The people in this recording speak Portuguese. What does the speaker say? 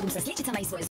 Vamos às leite mais hoje.